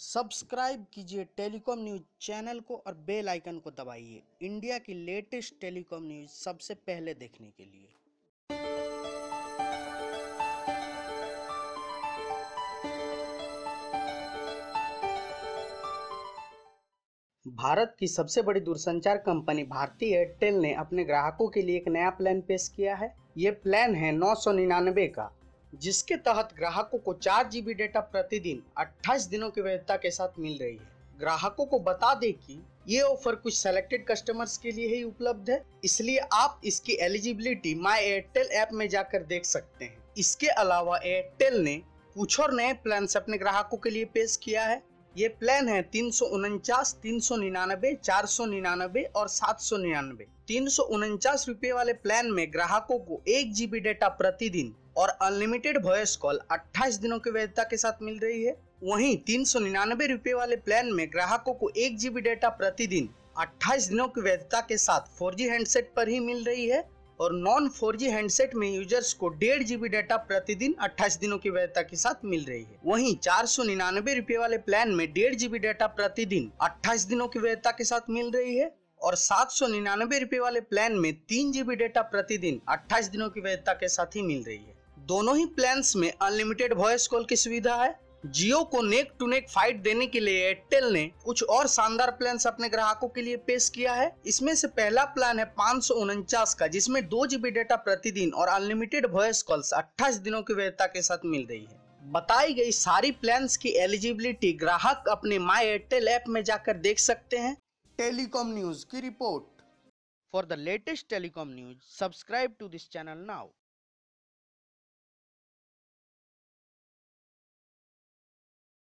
Subscribe कीजिए telecom news channel को और बेल आइकन को दबाइए। इंडिया की लेटेस्ट टेलीकॉम न्यूज़ सबसे पहले देखने के लिए। भारत की सबसे बड़ी दूरसंचार कंपनी भारतीय एयरटेल ने अपने ग्राहकों के लिए एक नया प्लान पेश किया है। ये प्लान है नौ सौ निन्यानवे का। जिसके तहत ग्राहकों को चार जीबी डेटा प्रतिदिन 28 दिनों की वैधता के साथ मिल रही है। ग्राहकों को बता दें कि ये ऑफ़र कुछ सेलेक्टेड कस्टमर्स के लिए ही उपलब्ध है। इसलिए आप इसकी एलिजिबिलिटी माई एयरटेल ऐप में जाकर देख सकते हैं। इसके अलावा एयरटेल ने कुछ और नए प्लान अपने ग्राहकों के लिए पेश किया है। ये प्लान है तीन सौ उनचास, तीन सौ निन्यानबे चार सौ निन्यानबे और सात सौ निन्यानबे तीन सौ उनचास रूपए वाले प्लान में ग्राहकों को एक जीबी डेटा प्रतिदिन और अनलिमिटेड वॉइस कॉल 28 दिनों की वैधता के साथ मिल रही है। वहीं तीन सौ निन्यानबे रूपए वाले प्लान में ग्राहकों को एक जीबी डेटा प्रतिदिन 28 दिनों की वैधता के साथ 4G हैंडसेट पर ही मिल रही है। और नॉन 4G हैंडसेट में यूज़र्स को डेढ़ जीबी डाटा प्रतिदिन 28 दिनों की वैधता के साथ मिल रही है। वहीं चार सौ निन्यानबे रूपए वाले प्लान में डेढ़ जीबी डाटा प्रतिदिन 28 दिनों की वैधता के साथ मिल रही है और सात सौ निन्यानबे रूपए वाले प्लान में तीन जीबी डाटा प्रतिदिन 28 दिनों की वैधता के साथ ही मिल रही है। दोनों ही प्लान्स में अनलिमिटेड वॉइस कॉल की सुविधा है जियो को नेक टू नेक फाइट देने के लिए एयरटेल ने कुछ और शानदार प्लान अपने ग्राहकों के लिए पेश किया है। इसमें से पहला प्लान है पाँच का जिसमें दो जीबी डेटा प्रतिदिन और अनलिमिटेड वॉइस कॉल्स 28 दिनों की वैधता के साथ मिल रही है। बताई गई सारी प्लान की एलिजिबिलिटी ग्राहक अपने माई एयरटेल ऐप में जाकर देख सकते हैं। टेलीकॉम न्यूज़ की report. For the latest telecom news subscribe to this channel now